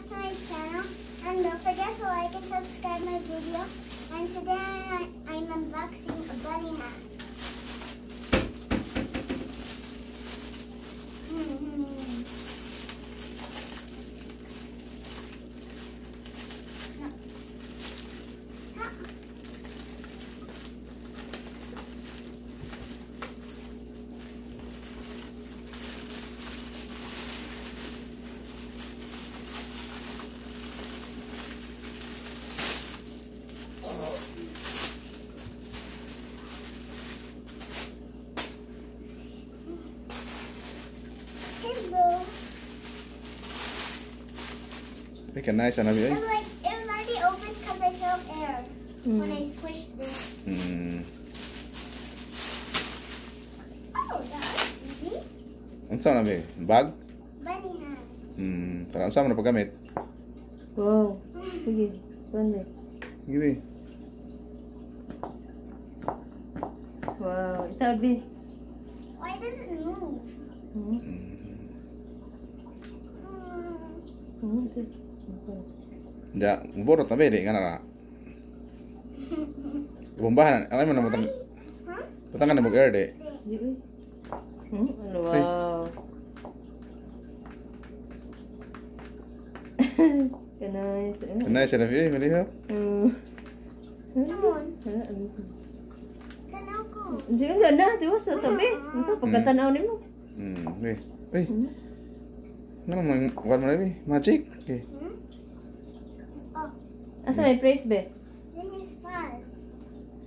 to my channel and don't forget to like and subscribe my video. And today I, I'm unboxing a bunny hat. Hmm. Hello. Make a nice ano It was like it was already open because I felt air when I squished this. Hmm. Oh, that was easy. Unsa na be? Bag? Bunny hat. Hmm. Tara unsa man na paggamit? Wow. Sige. Bande. Giwi. Wow. Itabi. Why does it move? Hmm. Hmm. Hmm. Hmm. じゃあボロ食べれいかなら bombahan alam mana batang petangan kan bogor deh hmm? wow kenais kenais ada view milih kau Jangan jangan tu masa sampai. Masa pegatan awal ni mu. Hmm, weh, weh. Nama mana warna ni? Macik. Okay. Asa may price be? This fast.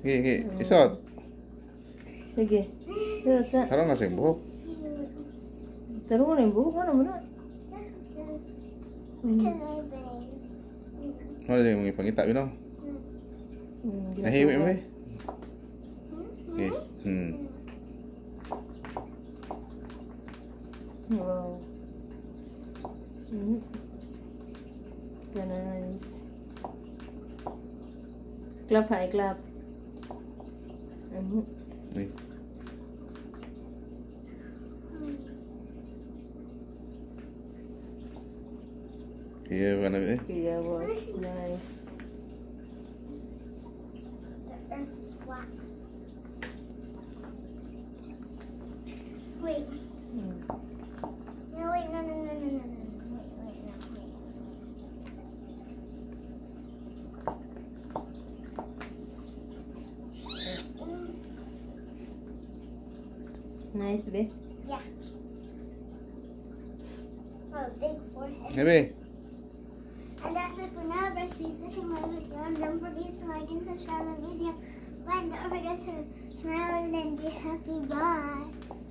Sige, sige. Isuot. Sige. Isuot sa. Tarong na sa yung buhok. Tarong na yung buhok. Ano mo na? Mm. Ano na yung ipangita, you know? Mm. Nahiwi mo eh. Okay. Hmm. Wow. Mm. Ganun. Nice. Clap ha, clap. Mhm. Uy. Kaya ba na be? Yeah, was nice. There's this black. Wait. Nice, babe. Yeah. Oh, big forehead. Hey, babe. And that's it for now. Guys, please watching my video. And don't forget to like and subscribe my video. And Don't forget to smile and be happy. Bye.